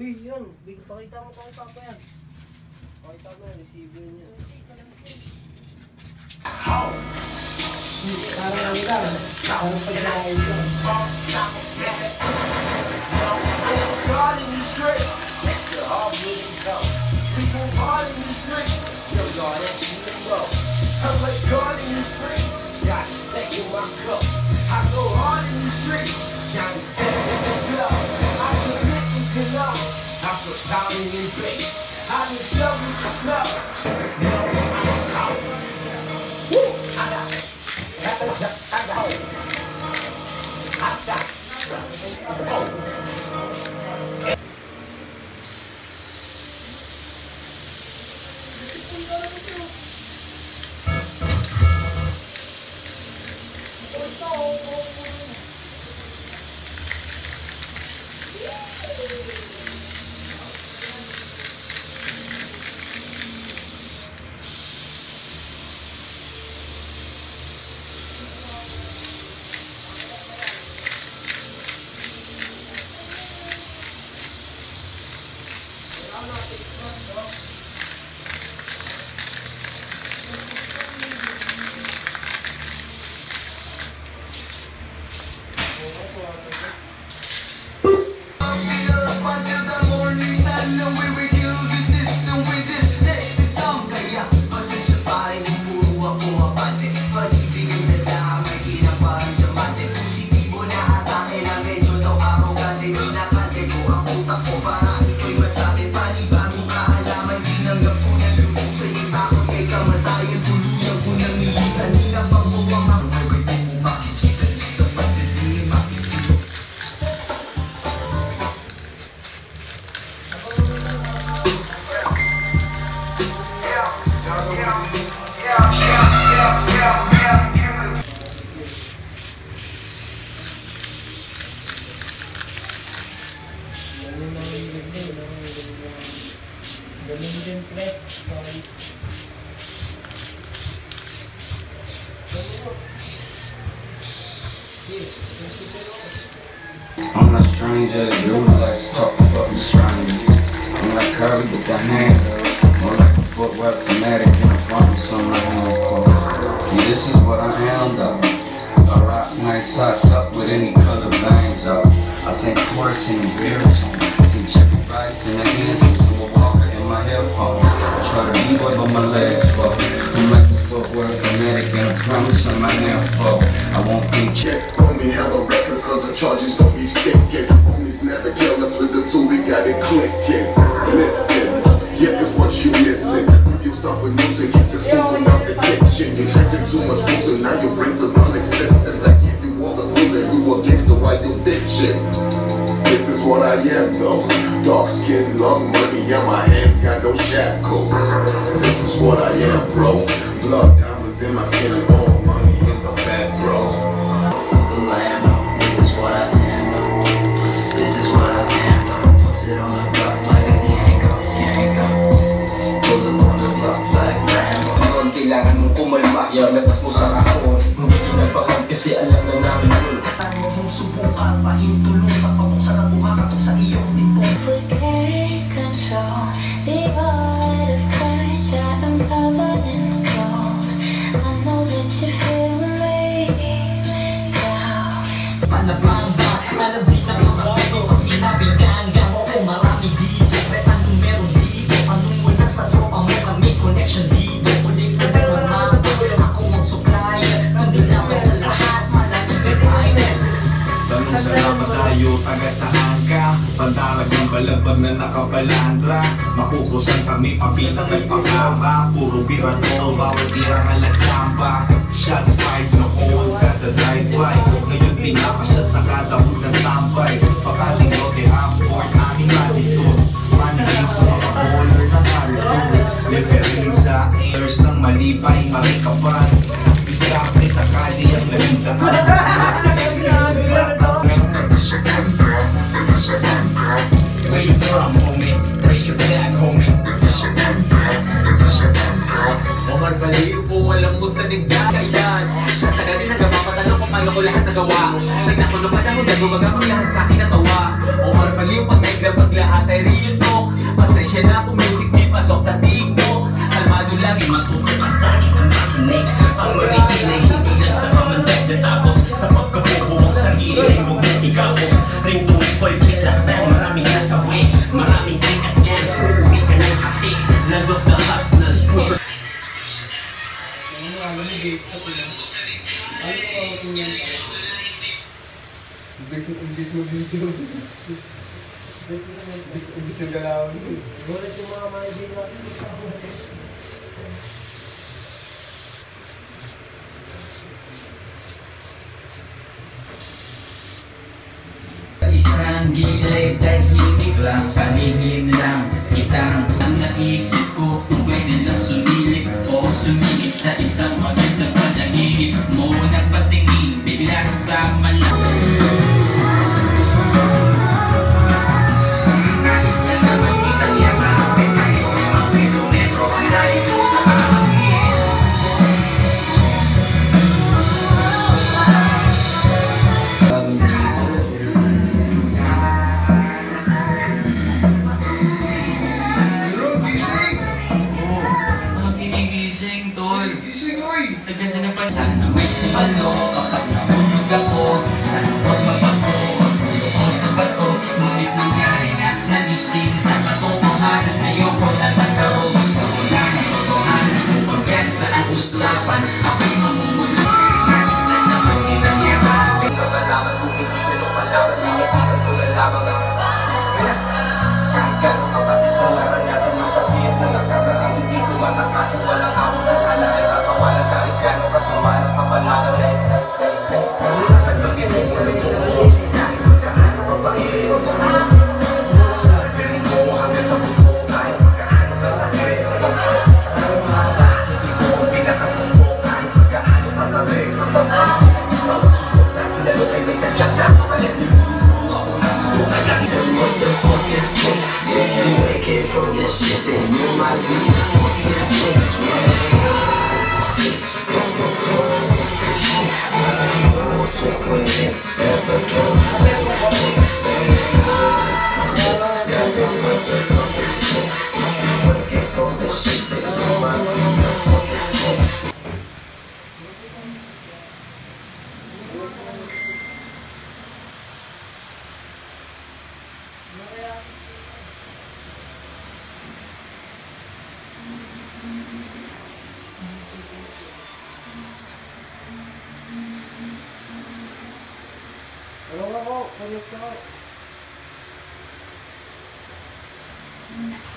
Uy, yun. Big, pakita mo kung papa yan. Pakita mo yan, receiver niya. Parang lang lang. Parang pagkain ko. baby. I just love to smell. I'm not stranger to you, like talk fucking strange. I'm like Curry with the hand, more like a footwear fanatic in a front of some like See, this is what I am, though. I rock nice socks up with any color bangs, though. I course in the beers, some chicken rice in the hands with some walker in my headphones. Try to be on my legs, but I'm like a footwear fanatic and I promise I'm my fault. I won't be checked. Check homie, hella records cause the charges don't be sticking. Homies never us with the tool, we got it clicking. Listen, yeah, cause what you missing? Yourself with music, keep the spoon out the kitchen. You're drinking too much booze and now your brains is non-existent. I give you all the clues and you against the why you bitching This is what I am though Dark skin, long money, and my hands got no shackles This is what I am bro Blood diamonds in my skin and all money in the bed bro This is what I am. This is what I am. Puts it on the block like a Kango, Kango. Pulls up on the block like Rambo. Kailangan mong kumalma Yaw, labas mo sa kahon Hindi kinabahag kasi alam Pandarag ng balabag na nakabalandra. Makukusan kami, pabilang ay pakaba Puro bira to, bawal tira kalagamba Shots fired no hold, kada drive-by Ngayon pinapashot sa kada hood ng tambay. Pagkating lote half-court, aming attitude Managing sa mga baller ng Harrison Referee sa airs ng malipay, marikapan Diskarte sa kali ang nalintangan baliw pag nag pag lahat ay real talk Pasensya na kung music di pasok sa TikTok Kalmado lagi matuto ka sa ang makinig Ang marinig na hindi lang sa pamandag na tapos Sa pagkabubo ang sarili ay huwag mong igapos Ring tuloy ko'y kitlasan Maraming nasawi Maraming drink at dance Uuwi ka ng hati Land of the hustlers Push Ano nga, lumigay sa pila. Ano yung kawat mo yan? Imbis mo video. Imbis imbis yung galawan. Gulat yung mga manager natin. Isang gilid tahimik lang Paningin lang kitang Ang naisip ko kung pwede lang sumilip O sumilip sa isang magandang をこれと。うん